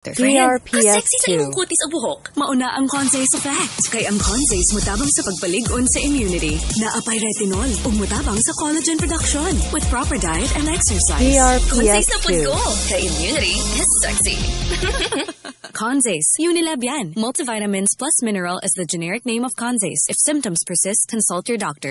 PRPS Sexy sa imong kutis o buhok. Mauna ang Consays effect. Kay ang Consays mutabang sa pagpalig-on sa immunity. Naapay retinol ug mutabang sa collagen production with proper diet and exercise. Consay PRPS sa 2. pagko. Kay immunity is sexy. Consays, Unilab yan. Multivitamins plus mineral is the generic name of Consays. If symptoms persist, consult your doctor.